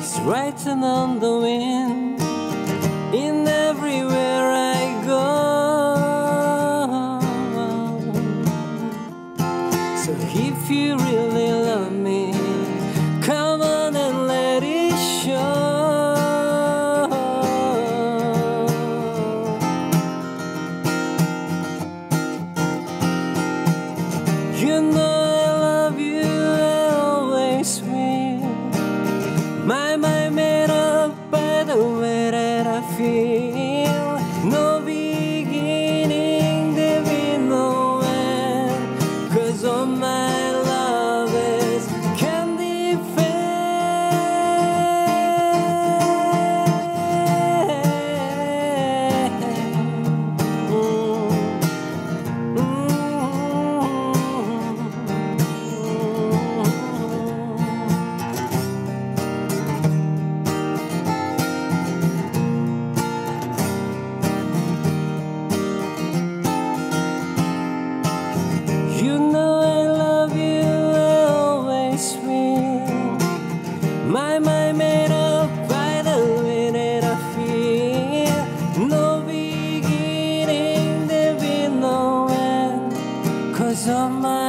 It's writing on the wind in everywhere I go. So if you really My mind made up by the way that I feel. No beginning, there be no end. Cause all my You know I love you, I always will. My mind made up by the way that I feel. No beginning, there be no end. Cause all my